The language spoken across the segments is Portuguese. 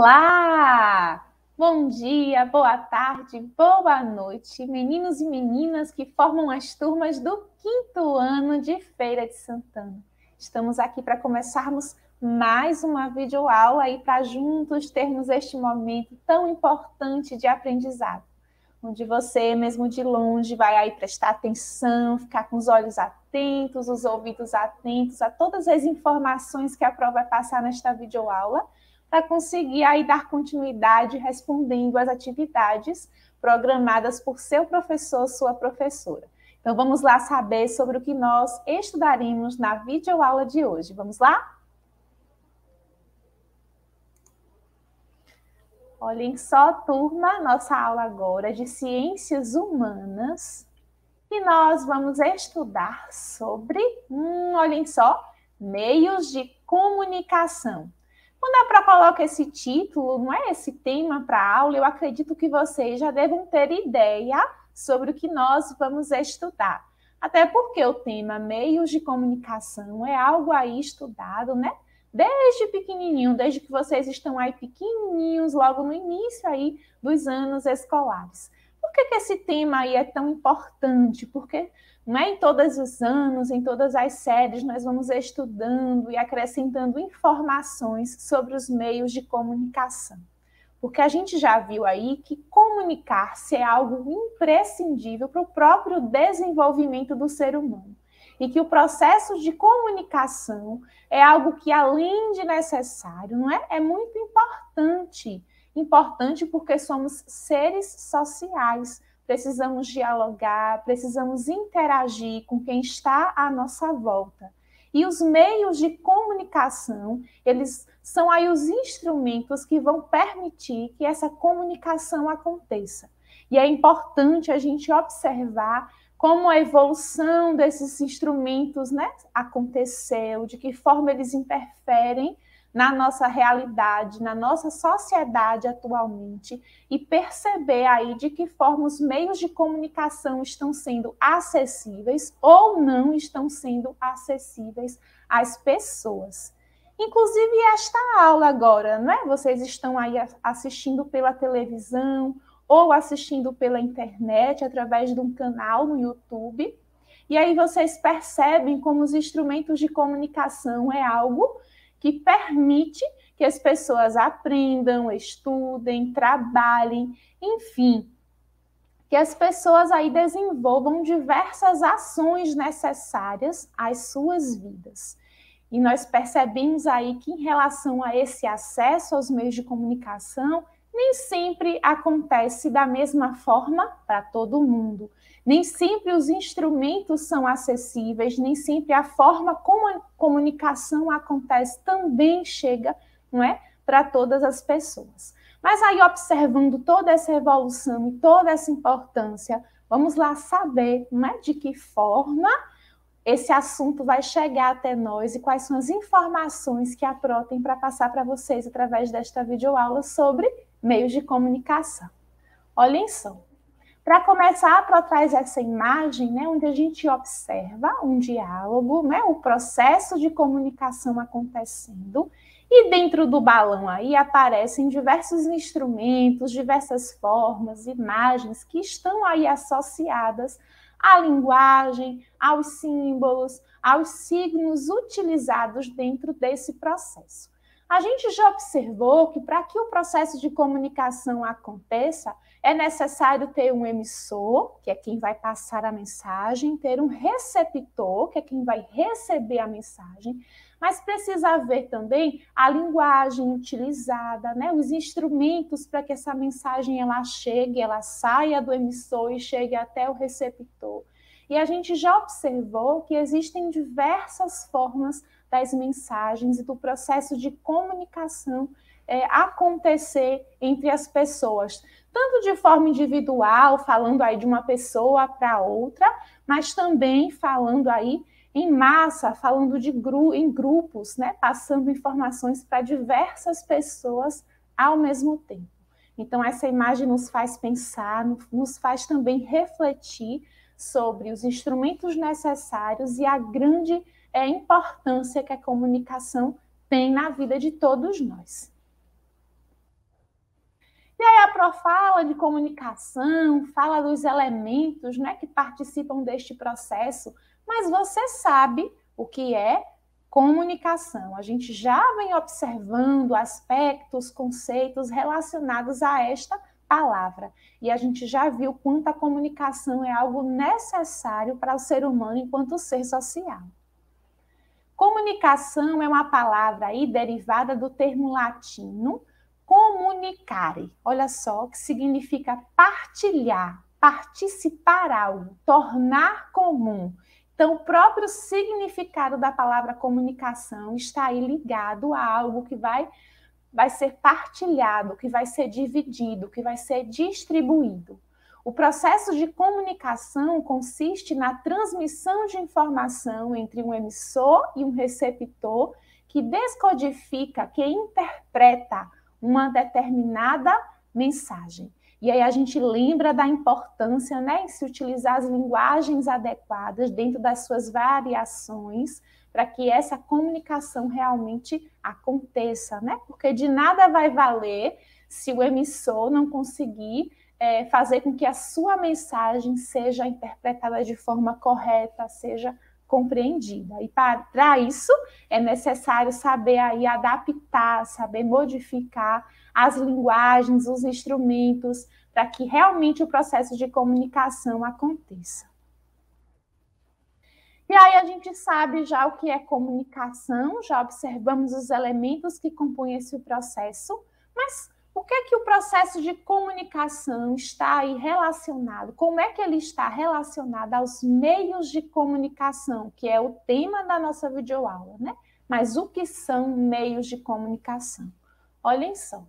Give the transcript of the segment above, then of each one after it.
Olá! Bom dia, boa tarde, boa noite, meninos e meninas que formam as turmas do quinto ano de Feira de Santana. Estamos aqui para começarmos mais uma videoaula aí para juntos termos este momento tão importante de aprendizado, onde você, mesmo de longe, vai aí prestar atenção, ficar com os olhos atentos, os ouvidos atentos a todas as informações que a prova vai passar nesta videoaula para conseguir aí dar continuidade respondendo às atividades programadas por seu professor, sua professora. Então vamos lá saber sobre o que nós estudaremos na videoaula de hoje. Vamos lá? Olhem só, turma, nossa aula agora é de ciências humanas e nós vamos estudar sobre, hum, olhem só, meios de comunicação. Quando a Pro coloca esse título, não é esse tema para aula, eu acredito que vocês já devem ter ideia sobre o que nós vamos estudar. Até porque o tema meios de comunicação é algo aí estudado, né? Desde pequenininho, desde que vocês estão aí pequenininhos, logo no início aí dos anos escolares. Por que, que esse tema aí é tão importante? Porque não é em todos os anos, em todas as séries, nós vamos estudando e acrescentando informações sobre os meios de comunicação. Porque a gente já viu aí que comunicar-se é algo imprescindível para o próprio desenvolvimento do ser humano. E que o processo de comunicação é algo que, além de necessário, não é? É muito importante. Importante porque somos seres sociais precisamos dialogar, precisamos interagir com quem está à nossa volta. E os meios de comunicação, eles são aí os instrumentos que vão permitir que essa comunicação aconteça. E é importante a gente observar como a evolução desses instrumentos né, aconteceu, de que forma eles interferem na nossa realidade, na nossa sociedade atualmente e perceber aí de que forma os meios de comunicação estão sendo acessíveis ou não estão sendo acessíveis às pessoas. Inclusive esta aula agora, não é? Vocês estão aí assistindo pela televisão ou assistindo pela internet através de um canal no YouTube. E aí vocês percebem como os instrumentos de comunicação é algo que permite que as pessoas aprendam, estudem, trabalhem, enfim, que as pessoas aí desenvolvam diversas ações necessárias às suas vidas. E nós percebemos aí que em relação a esse acesso aos meios de comunicação, nem sempre acontece da mesma forma para todo mundo. Nem sempre os instrumentos são acessíveis, nem sempre a forma como a comunicação acontece também chega, não é, para todas as pessoas. Mas aí observando toda essa evolução e toda essa importância, vamos lá saber, não é, de que forma esse assunto vai chegar até nós e quais são as informações que a Pro tem para passar para vocês através desta videoaula sobre meios de comunicação. Olhem só. Para começar, para traz essa imagem, né, onde a gente observa um diálogo, né, o processo de comunicação acontecendo, e dentro do balão aí aparecem diversos instrumentos, diversas formas, imagens que estão aí associadas à linguagem, aos símbolos, aos signos utilizados dentro desse processo. A gente já observou que para que o processo de comunicação aconteça, é necessário ter um emissor, que é quem vai passar a mensagem, ter um receptor, que é quem vai receber a mensagem, mas precisa haver também a linguagem utilizada, né? os instrumentos para que essa mensagem ela chegue, ela saia do emissor e chegue até o receptor. E a gente já observou que existem diversas formas das mensagens e do processo de comunicação é, acontecer entre as pessoas, tanto de forma individual, falando aí de uma pessoa para outra, mas também falando aí em massa, falando de gru em grupos, né, passando informações para diversas pessoas ao mesmo tempo. Então, essa imagem nos faz pensar, nos faz também refletir sobre os instrumentos necessários e a grande é, importância que a comunicação tem na vida de todos nós. E aí a Pro fala de comunicação, fala dos elementos né, que participam deste processo, mas você sabe o que é comunicação. A gente já vem observando aspectos, conceitos relacionados a esta palavra. E a gente já viu quanto a comunicação é algo necessário para o ser humano enquanto ser social. Comunicação é uma palavra aí derivada do termo latino comunicare. Olha só, que significa partilhar, participar algo, tornar comum. Então, o próprio significado da palavra comunicação está aí ligado a algo que vai, vai ser partilhado, que vai ser dividido, que vai ser distribuído. O processo de comunicação consiste na transmissão de informação entre um emissor e um receptor que descodifica, que interpreta uma determinada mensagem. E aí a gente lembra da importância, né, em se utilizar as linguagens adequadas dentro das suas variações para que essa comunicação realmente aconteça, né? Porque de nada vai valer se o emissor não conseguir é, fazer com que a sua mensagem seja interpretada de forma correta, seja compreendida. E para isso é necessário saber aí adaptar, saber modificar as linguagens, os instrumentos, para que realmente o processo de comunicação aconteça. E aí a gente sabe já o que é comunicação, já observamos os elementos que compõem esse processo, mas o que é que o processo de comunicação está aí relacionado? Como é que ele está relacionado aos meios de comunicação, que é o tema da nossa videoaula, né? Mas o que são meios de comunicação? Olhem só.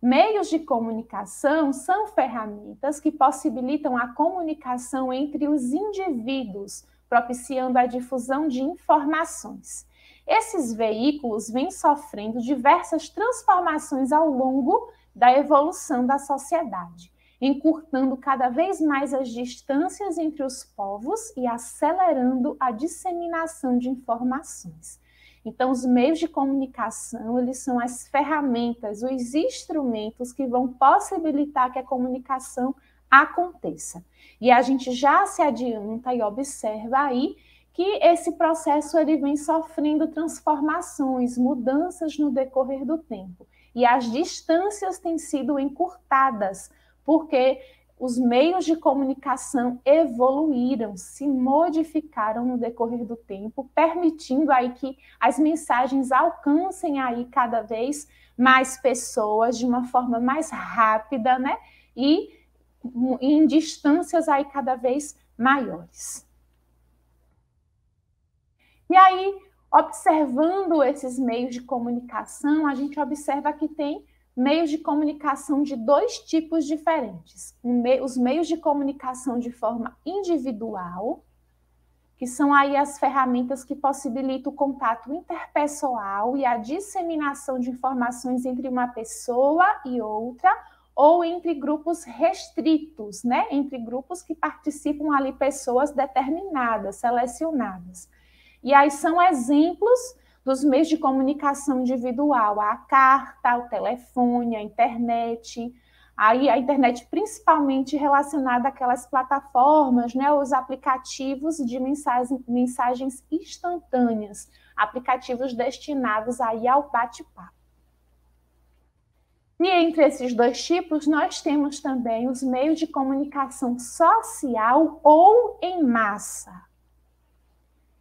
Meios de comunicação são ferramentas que possibilitam a comunicação entre os indivíduos, propiciando a difusão de informações. Esses veículos vêm sofrendo diversas transformações ao longo da evolução da sociedade, encurtando cada vez mais as distâncias entre os povos e acelerando a disseminação de informações. Então, os meios de comunicação, eles são as ferramentas, os instrumentos que vão possibilitar que a comunicação aconteça. E a gente já se adianta e observa aí que esse processo ele vem sofrendo transformações, mudanças no decorrer do tempo. E as distâncias têm sido encurtadas, porque os meios de comunicação evoluíram, se modificaram no decorrer do tempo, permitindo aí que as mensagens alcancem aí cada vez mais pessoas de uma forma mais rápida, né? E em distâncias aí cada vez maiores. E aí, observando esses meios de comunicação, a gente observa que tem meios de comunicação de dois tipos diferentes. Os meios de comunicação de forma individual, que são aí as ferramentas que possibilitam o contato interpessoal e a disseminação de informações entre uma pessoa e outra, ou entre grupos restritos, né? Entre grupos que participam ali pessoas determinadas, selecionadas. E aí são exemplos dos meios de comunicação individual, a carta, o telefone, a internet, aí a internet principalmente relacionada àquelas plataformas, né, os aplicativos de mensagens, instantâneas, aplicativos destinados aí ao bate-papo. E entre esses dois tipos, nós temos também os meios de comunicação social ou em massa.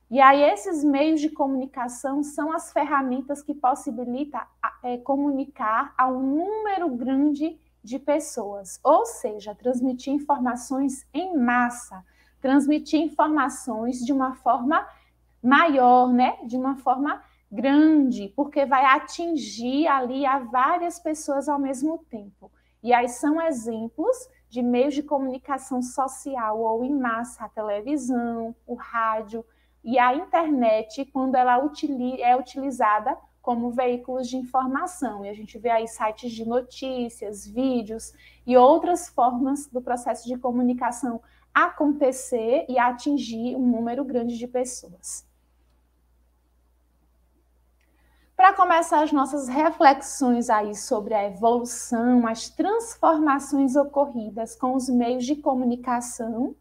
E aí, esses meios de comunicação são as ferramentas que possibilitam é, comunicar a um número grande de pessoas, ou seja, transmitir informações em massa, transmitir informações de uma forma maior, né? De uma forma grande, porque vai atingir ali a várias pessoas ao mesmo tempo. E aí são exemplos de meios de comunicação social ou em massa, a televisão, o rádio, e a internet, quando ela é utilizada como veículos de informação. E a gente vê aí sites de notícias, vídeos e outras formas do processo de comunicação acontecer e atingir um número grande de pessoas. Para começar as nossas reflexões aí sobre a evolução, as transformações ocorridas com os meios de comunicação,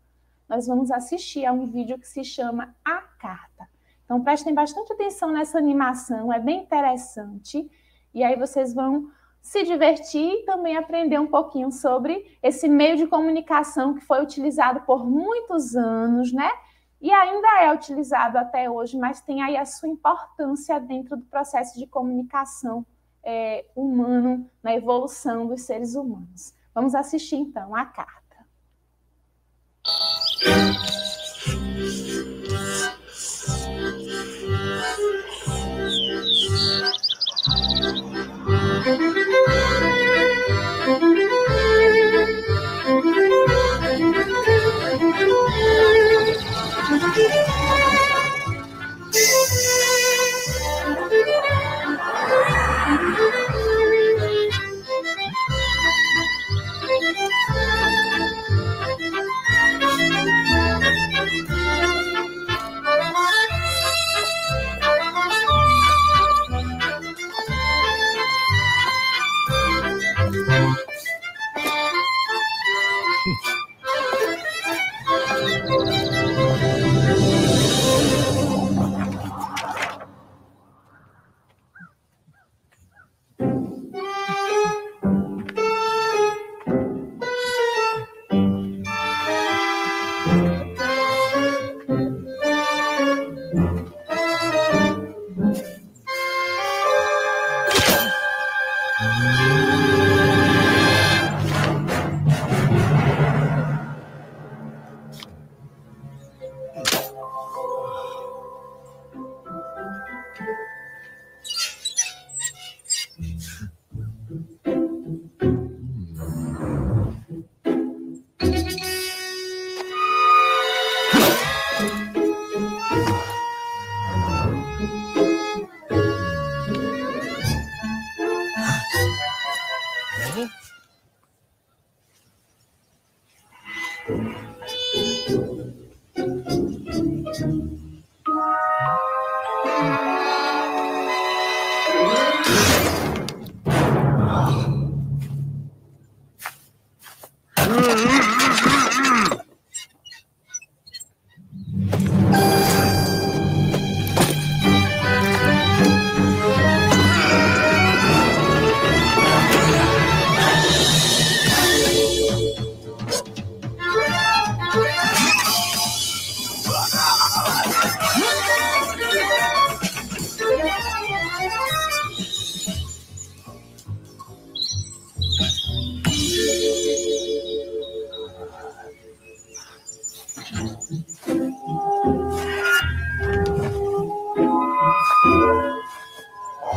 nós vamos assistir a um vídeo que se chama A Carta. Então prestem bastante atenção nessa animação, é bem interessante. E aí vocês vão se divertir e também aprender um pouquinho sobre esse meio de comunicação que foi utilizado por muitos anos, né? E ainda é utilizado até hoje, mas tem aí a sua importância dentro do processo de comunicação é, humano, na evolução dos seres humanos. Vamos assistir então a carta.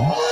Oh.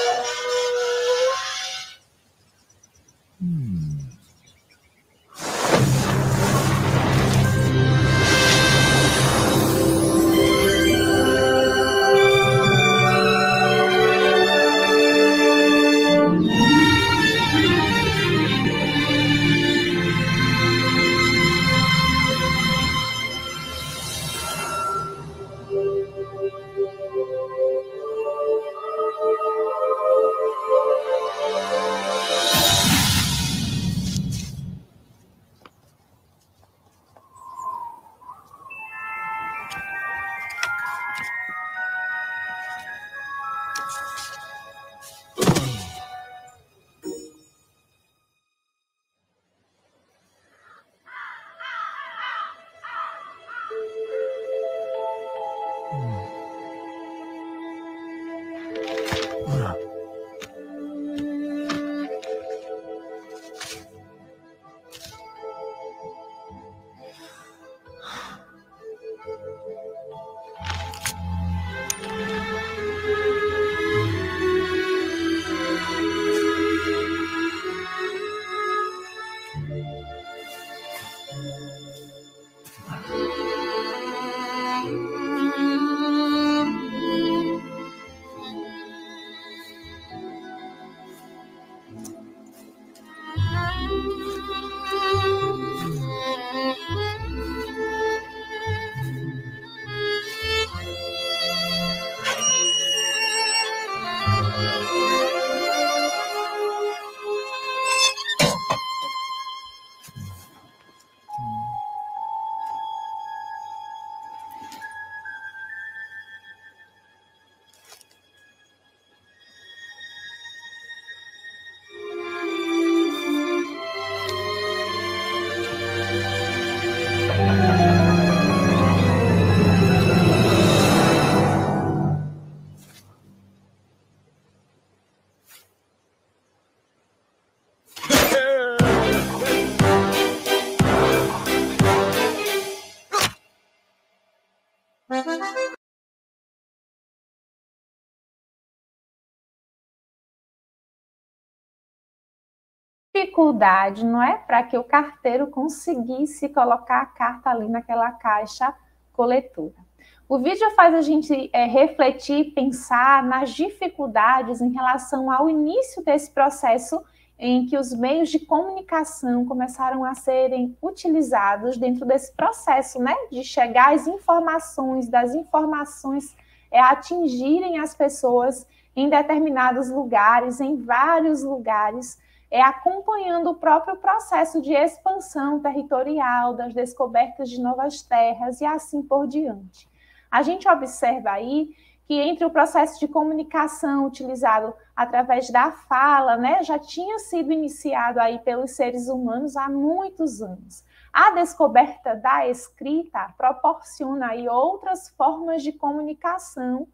Dificuldade, não é? Para que o carteiro conseguisse colocar a carta ali naquela caixa coletora. O vídeo faz a gente é, refletir, pensar nas dificuldades em relação ao início desse processo em que os meios de comunicação começaram a serem utilizados dentro desse processo, né, de chegar as informações, das informações é, atingirem as pessoas em determinados lugares, em vários lugares, é acompanhando o próprio processo de expansão territorial, das descobertas de novas terras e assim por diante. A gente observa aí que entre o processo de comunicação utilizado através da fala, né, já tinha sido iniciado aí pelos seres humanos há muitos anos. A descoberta da escrita proporciona aí outras formas de comunicação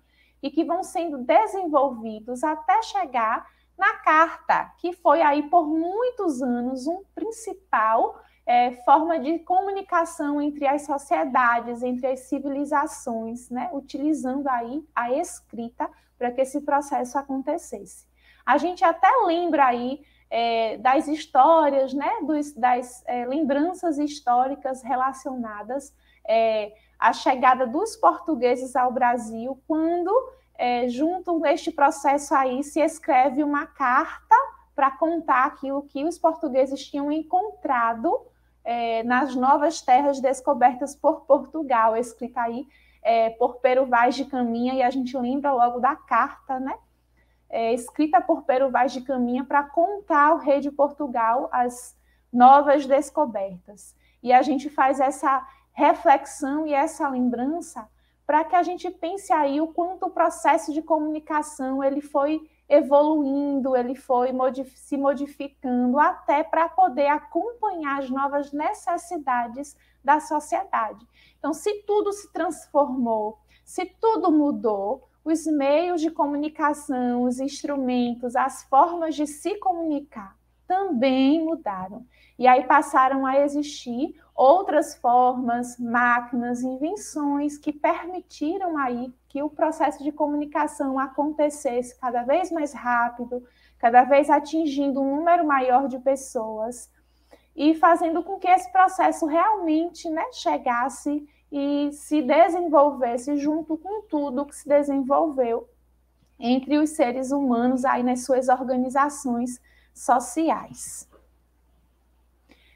e que vão sendo desenvolvidos até chegar na carta, que foi aí por muitos anos um principal é, forma de comunicação entre as sociedades, entre as civilizações, né? utilizando aí a escrita para que esse processo acontecesse. A gente até lembra aí é, das histórias, né? Dos, das é, lembranças históricas relacionadas é, à chegada dos portugueses ao Brasil, quando, é, junto neste processo aí, se escreve uma carta para contar aquilo que os portugueses tinham encontrado é, nas novas terras descobertas por Portugal, escrita aí é, por Pero Vaz de Caminha, e a gente lembra logo da carta, né? É, escrita por Pero Vaz de Caminha para contar ao rei de Portugal as novas descobertas. E a gente faz essa reflexão e essa lembrança para que a gente pense aí o quanto o processo de comunicação ele foi evoluindo, ele foi modif se modificando até para poder acompanhar as novas necessidades da sociedade. Então, se tudo se transformou, se tudo mudou, os meios de comunicação, os instrumentos, as formas de se comunicar também mudaram. E aí passaram a existir outras formas, máquinas, invenções que permitiram aí que o processo de comunicação acontecesse cada vez mais rápido, cada vez atingindo um número maior de pessoas e fazendo com que esse processo realmente né, chegasse e se desenvolvesse junto com tudo que se desenvolveu entre os seres humanos aí nas suas organizações sociais.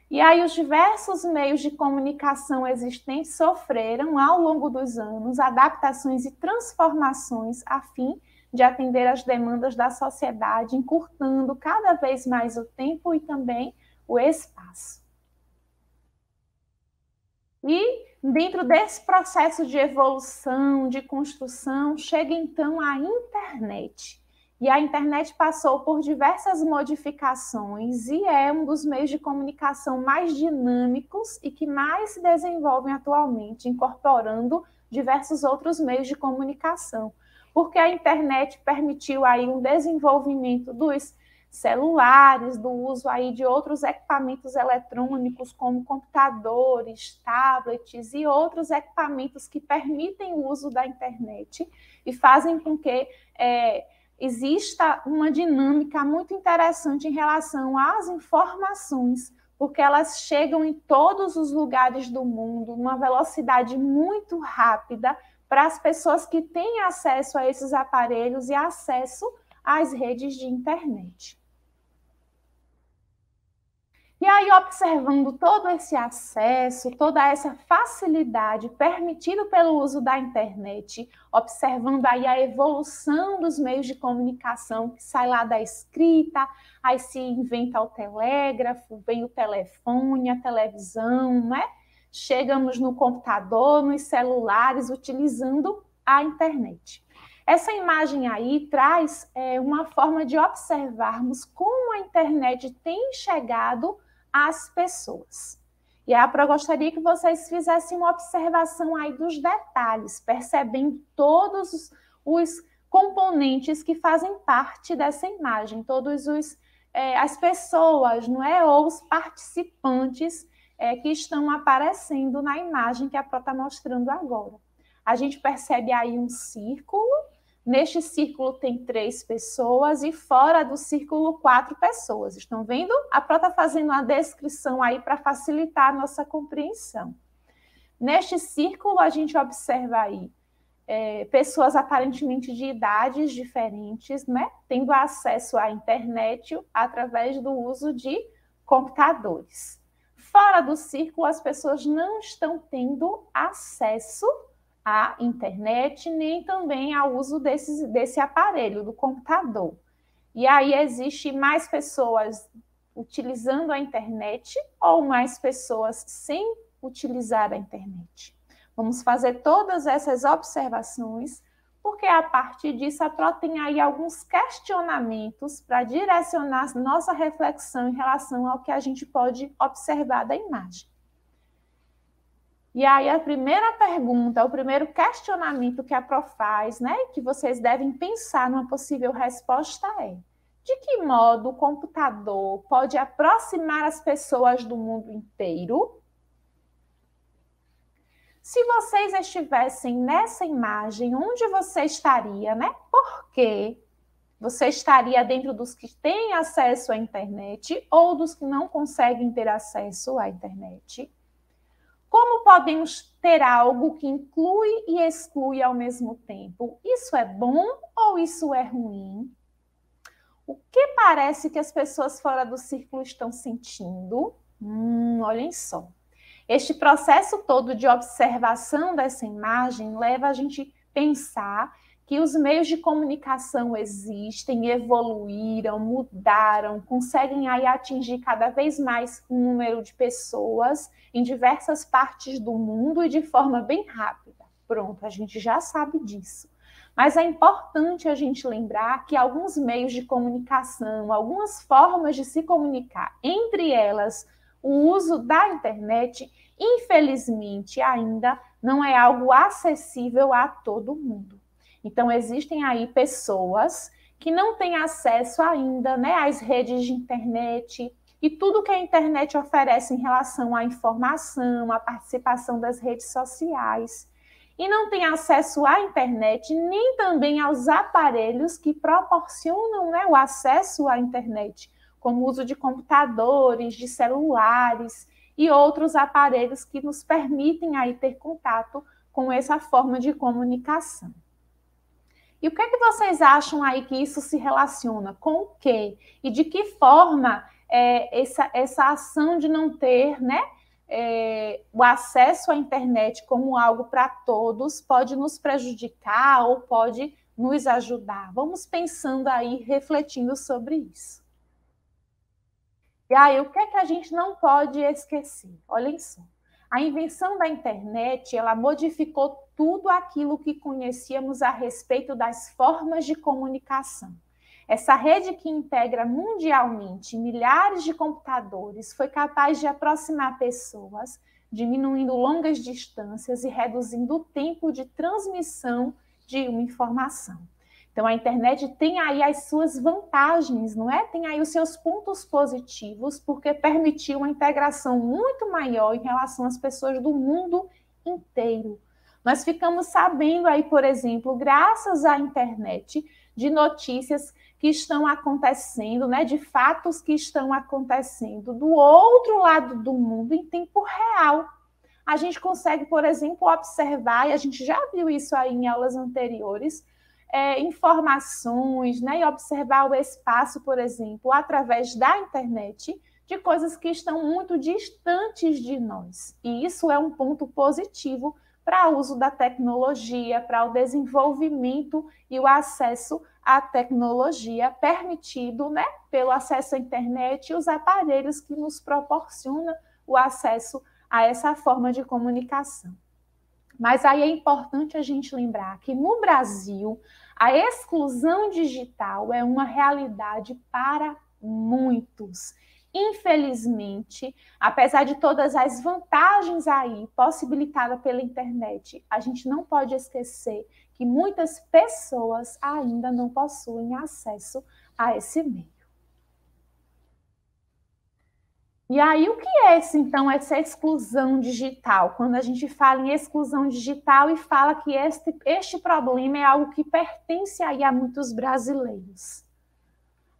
E aí os diversos meios de comunicação existentes sofreram ao longo dos anos adaptações e transformações a fim de atender às demandas da sociedade, encurtando cada vez mais o tempo e também o espaço. E dentro desse processo de evolução, de construção, chega então a internet. E a internet passou por diversas modificações e é um dos meios de comunicação mais dinâmicos e que mais se desenvolvem atualmente, incorporando diversos outros meios de comunicação. Porque a internet permitiu aí um desenvolvimento dos celulares, do uso aí de outros equipamentos eletrônicos, como computadores, tablets e outros equipamentos que permitem o uso da internet e fazem com que é, exista uma dinâmica muito interessante em relação às informações, porque elas chegam em todos os lugares do mundo, numa velocidade muito rápida, para as pessoas que têm acesso a esses aparelhos e acesso às redes de internet. E aí, observando todo esse acesso, toda essa facilidade permitida pelo uso da internet, observando aí a evolução dos meios de comunicação, que sai lá da escrita, aí se inventa o telégrafo, vem o telefone, a televisão, né? Chegamos no computador, nos celulares, utilizando a internet. Essa imagem aí traz é, uma forma de observarmos como a internet tem chegado as pessoas. E a Pro gostaria que vocês fizessem uma observação aí dos detalhes, percebendo todos os, componentes que fazem parte dessa imagem, todos os é, as pessoas, não é, ou os participantes é, que estão aparecendo na imagem que a Pro está mostrando agora. A gente percebe aí um círculo, Neste círculo tem três pessoas e fora do círculo quatro pessoas. Estão vendo? A Pro está fazendo uma descrição aí para facilitar a nossa compreensão. Neste círculo, a gente observa aí é, pessoas aparentemente de idades diferentes, né? Tendo acesso à internet através do uso de computadores. Fora do círculo, as pessoas não estão tendo acesso à internet, nem também ao uso desse, desse aparelho, do computador. E aí existe mais pessoas utilizando a internet ou mais pessoas sem utilizar a internet. Vamos fazer todas essas observações, porque a partir disso a Pro tem aí alguns questionamentos para direcionar nossa reflexão em relação ao que a gente pode observar da imagem. E aí a primeira pergunta, o primeiro questionamento que a Pro faz, né, que vocês devem pensar numa possível resposta é: de que modo o computador pode aproximar as pessoas do mundo inteiro se vocês estivessem nessa imagem, onde você estaria, né? Por quê? Você estaria dentro dos que têm acesso à internet ou dos que não conseguem ter acesso à internet? Como podemos ter algo que inclui e exclui ao mesmo tempo? Isso é bom ou isso é ruim? O que parece que as pessoas fora do círculo estão sentindo? Hum, olhem só. Este processo todo de observação dessa imagem leva a gente pensar que os meios de comunicação existem, evoluíram, mudaram, conseguem aí atingir cada vez mais um número de pessoas em diversas partes do mundo e de forma bem rápida. Pronto, a gente já sabe disso. Mas é importante a gente lembrar que alguns meios de comunicação, algumas formas de se comunicar, entre elas o uso da internet, infelizmente, ainda não é algo acessível a todo mundo. Então, existem aí pessoas que não têm acesso ainda né, às redes de internet e tudo que a internet oferece em relação à informação, à participação das redes sociais. E não tem acesso à internet, nem também aos aparelhos que proporcionam né, o acesso à internet como o uso de computadores, de celulares e outros aparelhos que nos permitem aí ter contato com essa forma de comunicação. E o que, é que vocês acham aí que isso se relaciona com o quê? E de que forma é, essa, essa ação de não ter né, é, o acesso à internet como algo para todos pode nos prejudicar ou pode nos ajudar? Vamos pensando aí, refletindo sobre isso. E aí, o que é que a gente não pode esquecer? Olhem só. A invenção da internet, ela modificou tudo aquilo que conhecíamos a respeito das formas de comunicação. Essa rede que integra mundialmente milhares de computadores foi capaz de aproximar pessoas, diminuindo longas distâncias e reduzindo o tempo de transmissão de uma informação. Então a internet tem aí as suas vantagens, não é? Tem aí os seus pontos positivos, porque permitiu uma integração muito maior em relação às pessoas do mundo inteiro. Nós ficamos sabendo aí, por exemplo, graças à internet, de notícias que estão acontecendo, né, de fatos que estão acontecendo do outro lado do mundo em tempo real. A gente consegue, por exemplo, observar, e a gente já viu isso aí em aulas anteriores, é, informações né, e observar o espaço, por exemplo, através da internet, de coisas que estão muito distantes de nós. E isso é um ponto positivo para o uso da tecnologia, para o desenvolvimento e o acesso à tecnologia permitido né, pelo acesso à internet e os aparelhos que nos proporcionam o acesso a essa forma de comunicação. Mas aí é importante a gente lembrar que no Brasil, a exclusão digital é uma realidade para muitos. Infelizmente, apesar de todas as vantagens aí possibilitadas pela internet, a gente não pode esquecer que muitas pessoas ainda não possuem acesso a esse meio. E aí, o que é esse, então, essa exclusão digital? Quando a gente fala em exclusão digital e fala que este, este problema é algo que pertence aí a muitos brasileiros.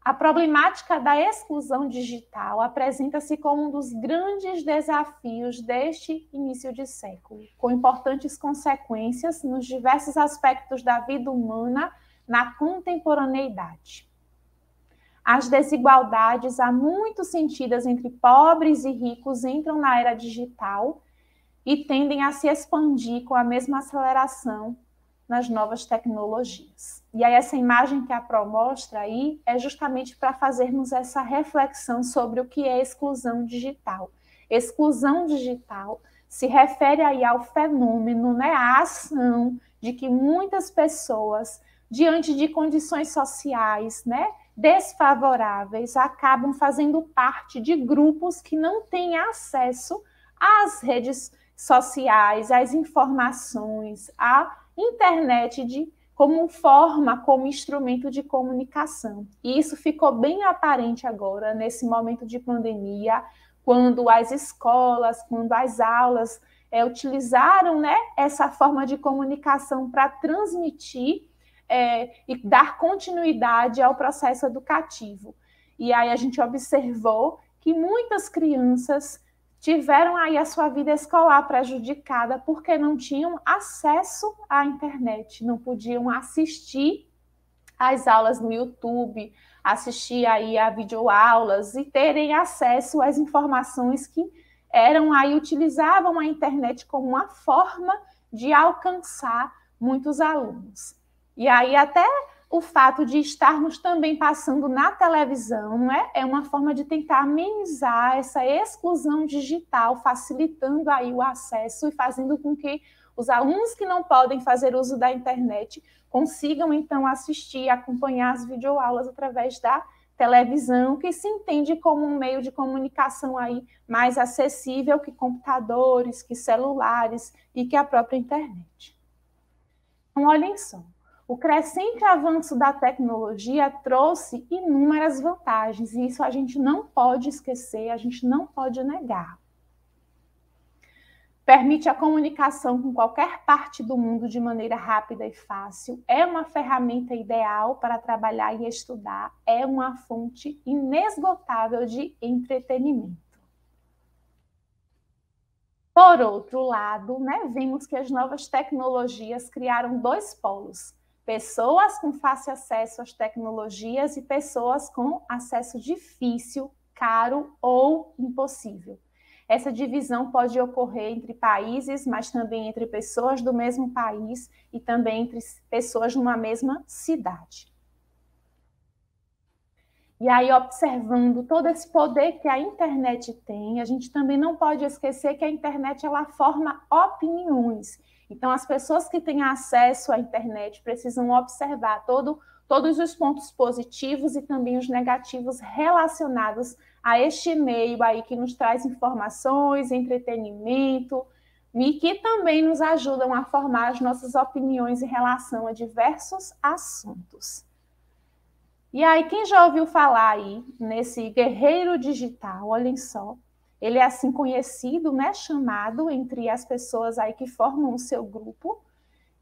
A problemática da exclusão digital apresenta-se como um dos grandes desafios deste início de século, com importantes consequências nos diversos aspectos da vida humana na contemporaneidade. As desigualdades há muito sentidas entre pobres e ricos entram na era digital e tendem a se expandir com a mesma aceleração nas novas tecnologias. E aí essa imagem que a Pro mostra aí é justamente para fazermos essa reflexão sobre o que é exclusão digital. Exclusão digital se refere aí ao fenômeno, né, à ação de que muitas pessoas diante de condições sociais, né, desfavoráveis acabam fazendo parte de grupos que não têm acesso às redes sociais, às informações, à internet de como forma, como instrumento de comunicação. E isso ficou bem aparente agora nesse momento de pandemia, quando as escolas, quando as aulas é, utilizaram né, essa forma de comunicação para transmitir é, e dar continuidade ao processo educativo. E aí a gente observou que muitas crianças tiveram aí a sua vida escolar prejudicada porque não tinham acesso à internet, não podiam assistir às aulas no YouTube, assistir aí a videoaulas e terem acesso às informações que eram aí utilizavam a internet como uma forma de alcançar muitos alunos. E aí até o fato de estarmos também passando na televisão não é? é uma forma de tentar amenizar essa exclusão digital, facilitando aí o acesso e fazendo com que os alunos que não podem fazer uso da internet consigam então assistir acompanhar as videoaulas através da televisão, que se entende como um meio de comunicação aí mais acessível que computadores, que celulares e que a própria internet. Então, olhem só. O crescente avanço da tecnologia trouxe inúmeras vantagens, e isso a gente não pode esquecer, a gente não pode negar. Permite a comunicação com qualquer parte do mundo de maneira rápida e fácil, é uma ferramenta ideal para trabalhar e estudar, é uma fonte inesgotável de entretenimento. Por outro lado, né, vimos que as novas tecnologias criaram dois polos, pessoas com fácil acesso às tecnologias e pessoas com acesso difícil, caro ou impossível. Essa divisão pode ocorrer entre países, mas também entre pessoas do mesmo país e também entre pessoas numa mesma cidade. E aí, observando todo esse poder que a internet tem, a gente também não pode esquecer que a internet ela forma opiniões. Então, as pessoas que têm acesso à internet precisam observar todo, todos os pontos positivos e também os negativos relacionados a este meio aí que nos traz informações, entretenimento, e que também nos ajudam a formar as nossas opiniões em relação a diversos assuntos. E aí, quem já ouviu falar aí nesse guerreiro digital, olhem só, ele é assim conhecido, né, chamado entre as pessoas aí que formam o seu grupo,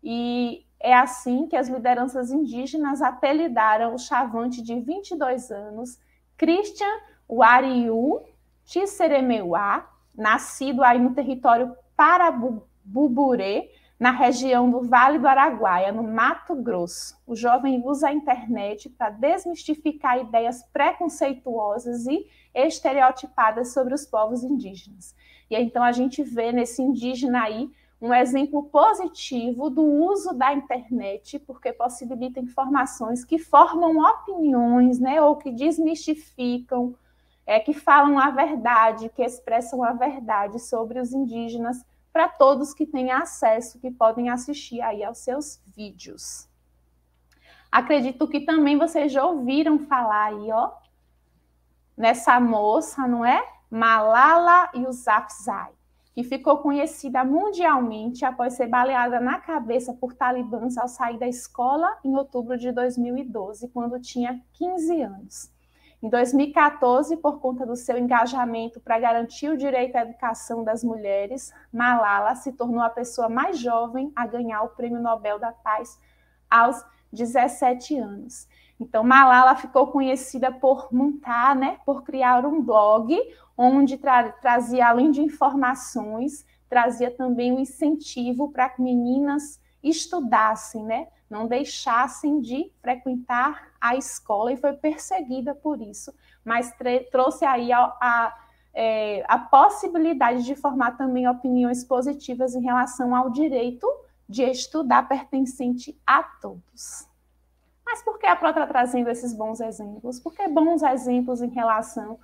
e é assim que as lideranças indígenas apelidaram o chavante de 22 anos, Christian Wariu Tisseremeuá, nascido aí no território Parabuburê, na região do Vale do Araguaia, no Mato Grosso. O jovem usa a internet para desmistificar ideias preconceituosas e estereotipadas sobre os povos indígenas. E então a gente vê nesse indígena aí um exemplo positivo do uso da internet, porque possibilita informações que formam opiniões, né, ou que desmistificam, é, que falam a verdade, que expressam a verdade sobre os indígenas para todos que têm acesso, que podem assistir aí aos seus vídeos. Acredito que também vocês já ouviram falar aí, ó, nessa moça, não é? Malala Yousafzai, que ficou conhecida mundialmente após ser baleada na cabeça por talibãs ao sair da escola em outubro de 2012, quando tinha 15 anos. Em 2014, por conta do seu engajamento para garantir o direito à educação das mulheres, Malala se tornou a pessoa mais jovem a ganhar o Prêmio Nobel da Paz aos 17 anos. Então, Malala ficou conhecida por montar, né, por criar um blog onde tra trazia, além de informações, trazia também um incentivo para que meninas estudassem, né, não deixassem de frequentar a escola e foi perseguida por isso, mas trouxe aí a, a, é, a possibilidade de formar também opiniões positivas em relação ao direito de estudar pertencente a todos. Mas por que a Pro está trazendo esses bons exemplos? Porque bons exemplos em relação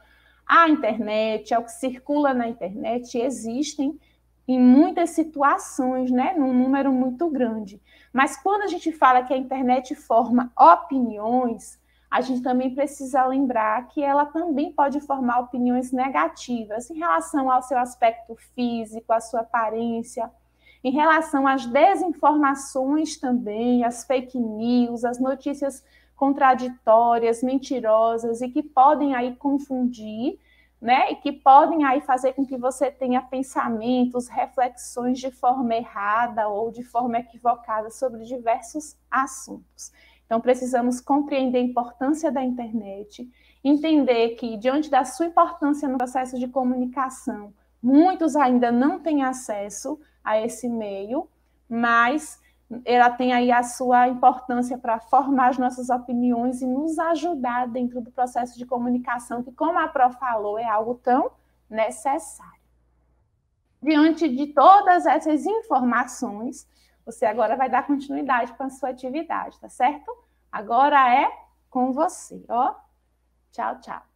à internet, ao que circula na internet, existem em muitas situações, né, num número muito grande. Mas quando a gente fala que a internet forma opiniões, a gente também precisa lembrar que ela também pode formar opiniões negativas em relação ao seu aspecto físico, à sua aparência, em relação às desinformações também, às fake news, às notícias contraditórias, mentirosas e que podem aí confundir, né? E que podem aí fazer com que você tenha pensamentos, reflexões de forma errada ou de forma equivocada sobre diversos assuntos. Então precisamos compreender a importância da internet, entender que diante da sua importância no processo de comunicação, muitos ainda não têm acesso a esse meio, mas ela tem aí a sua importância para formar as nossas opiniões e nos ajudar dentro do processo de comunicação, que, como a Pro falou, é algo tão necessário. Diante de todas essas informações, você agora vai dar continuidade com a sua atividade, tá certo? Agora é com você, ó. Tchau, tchau.